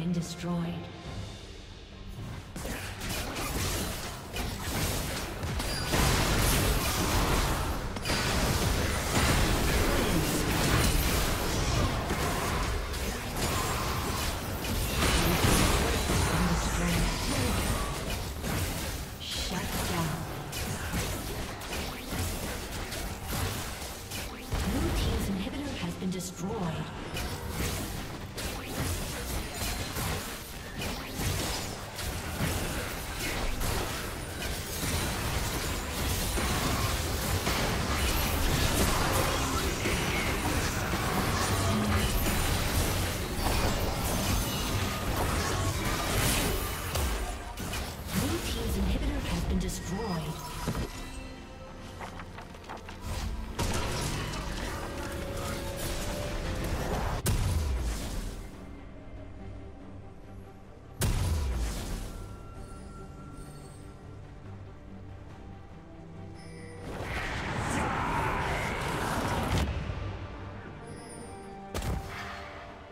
Been destroyed.